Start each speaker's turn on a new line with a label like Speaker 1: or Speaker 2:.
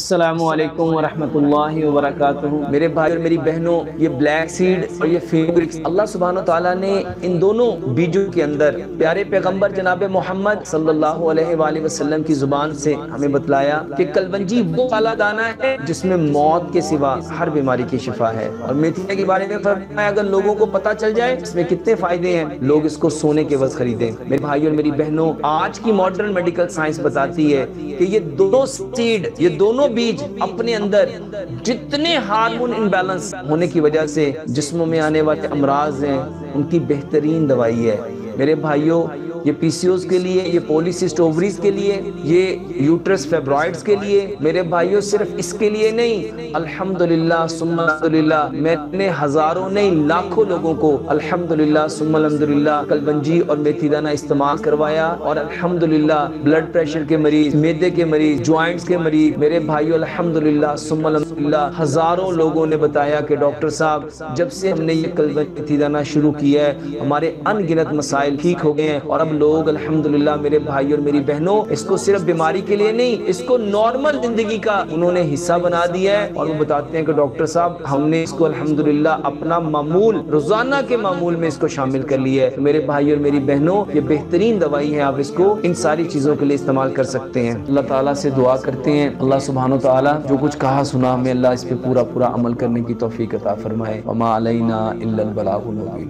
Speaker 1: السلام علیکم ورحمۃ اللہ وبرکاتہ۔ میرے بھائی اور میری بہنوں، یہ بلیک سیڈ اور یہ فیبرکس اللہ سبحانہ و تعالیٰ نے ان دونوں بیجوں کے اندر، پیارے پیغمبر جناب محمد صلی اللہ علیہ وآلہ وسلم کی زبان سے ہمیں بتلایا کہ کلبنجی وہ کالا دانہ ہے جس میں موت کے سوا ہر بیماری کی شفا ہے۔ اور میتھیا کے بارے میں فرمایا، اگر لوگوں کو پتہ چل جائے اس میں کتنے فائدے ہیں، لوگ اس کو سونے کے وقت خریدیں۔ میرے بھائی اور میری بہنوں، آج کی ماڈرن میڈیکل سائنس بتاتی ہے کہ یہ دونوں سیڈ یہ دونوں بیج اپنے اندر جتنے ہارمون انبیلنس ہونے کی وجہ سے جسموں میں آنے والے امراض ہیں، ان کی بہترین دوائی ہے۔ میرے بھائیوں یہ پی سی اوز کے لیے، یہ پولیسسٹ اووریز کے لیے، یہ یوٹرس فیبرائڈز کے لیے، میرے بھائیوں صرف اس کے لیے نہیں۔ الحمدللہ سم الحمدللہ، میں نے ہزاروں نہیں، لاکھوں لوگوں کو الحمدللہ سم الحمدللہ، کلبنجی اور میتھی دانہ استعمال کروایا۔ اور الحمدللہ بلڈ پریشر کے مریض، میدے کے مریض جوائنٹس کے مریض، میرے بھائیوں الحمدللہ سم الحمدللہ، ہزاروں لوگوں نے بتایا کہ ڈاکٹر صاحب، جب سے ہم نے یہ کلبنجی میتھی دانہ شروع کیا ہے، ہمارے ان گنت مسائل ٹھیک ہو گئے ہیں اور اب لوگ الحمدللہ میرے بھائی اور میری بہنوں، اس کو صرف بیماری کے لیے نہیں، اس کو نارمل زندگی کا انہوں نے حصہ بنا دیا ہے۔ اور وہ بتاتے ہیں کہ ڈاکٹر صاحب، ہم نے اس کو الحمدللہ اپنا معمول، روزانہ کے معمول میں اس کو شامل کر لیا ہے۔ میرے بھائی اور میری بہنوں، یہ بہترین دوائی ہے، آپ اس کو ان ساری چیزوں کے لیے استعمال کر سکتے ہیں۔ اللہ تعالیٰ سے دعا کرتے ہیں۔ اللہ سبحانہ تعالیٰ جو کچھ کہا سنا ہمیں اللہ اس پہ پورا پورا عمل کرنے کی توفیق عطا فرمائے۔ وما علینا الا البلاغ المبین